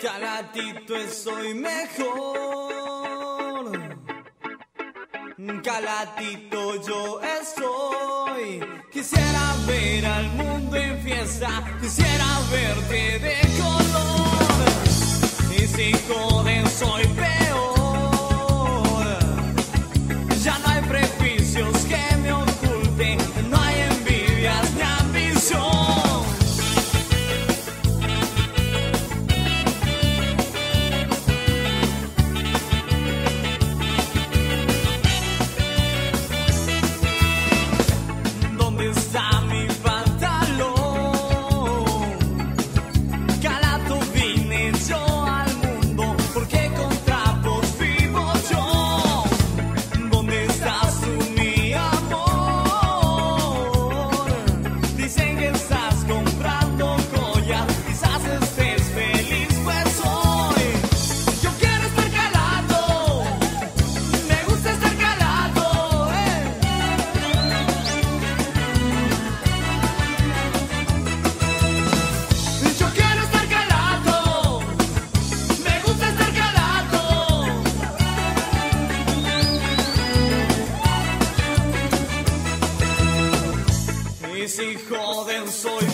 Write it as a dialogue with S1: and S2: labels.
S1: Calatito soy mejor. Calatito yo estoy. Quisiera ver al mundo en fiesta. Quisiera verte de si joven soy